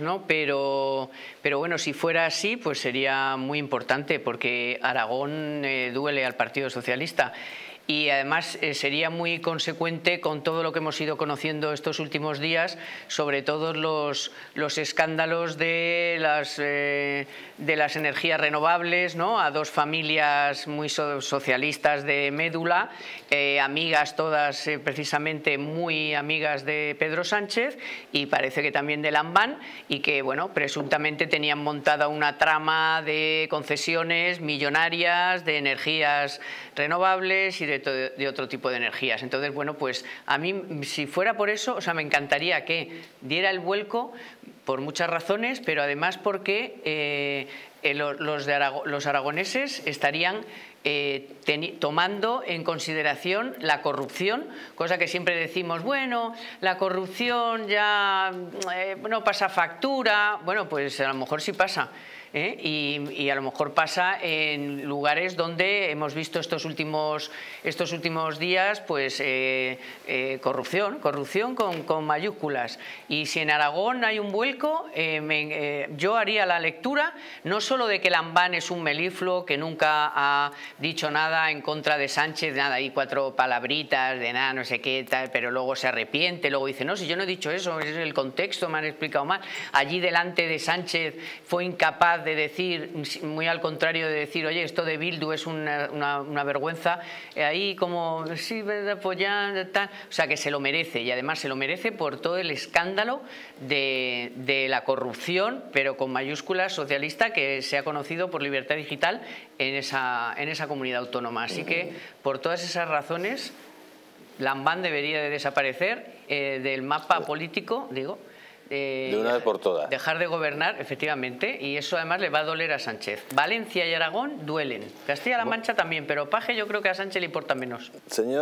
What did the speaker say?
¿no? Pero, pero bueno, si fuera así, pues sería muy importante porque Aragón eh, duele al Partido Socialista y además eh, sería muy consecuente con todo lo que hemos ido conociendo estos últimos días sobre todos los, los escándalos de las, eh, de las energías renovables, ¿no? a dos familias muy socialistas de médula, eh, amigas todas precisamente muy amigas de Pedro Sánchez y parece que también de Lambán y que bueno, presuntamente tenían montada una trama de concesiones millonarias de energías renovables y de de, otro tipo de energías. Entonces, bueno, pues a mí, si fuera por eso, o sea, me encantaría que diera el vuelco por muchas razones, pero además porque eh, eh, los, aragoneses estarían eh, tomando en consideración la corrupción, cosa que siempre decimos, bueno, la corrupción ya no pasa factura, bueno, pues a lo mejor sí pasa. ¿eh? y, a lo mejor pasa en lugares donde hemos visto estos últimos, estos últimos días pues eh, eh, corrupción, corrupción con, mayúsculas. Y si en Aragón hay un vuelco, yo haría la lectura no solo de que Lambán es un melifluo que nunca ha dicho nada en contra de Sánchez, nada, hay cuatro palabritas de nada, no sé qué, pero luego se arrepiente, luego dice, no, si yo no he dicho eso, es el contexto, me han explicado mal. Allí delante de Sánchez fue incapaz de decir, muy al contrario de decir, oye, esto de Bildu es una, vergüenza, eh, ahí como, sí, pues ya, o sea, que se lo merece y además se lo merece por todo el escándalo de, de la corrupción, pero con mayúsculas socialista que se ha conocido por Libertad Digital en esa, en esa comunidad autónoma. Así que, por todas esas razones, Lambán debería de desaparecer eh, del mapa político, digo, de una vez por todas. Dejar de gobernar, efectivamente, y eso además le va a doler a Sánchez. Valencia y Aragón duelen. Castilla-La Mancha también, pero Paje yo creo que a Sánchez le importa menos. Señor.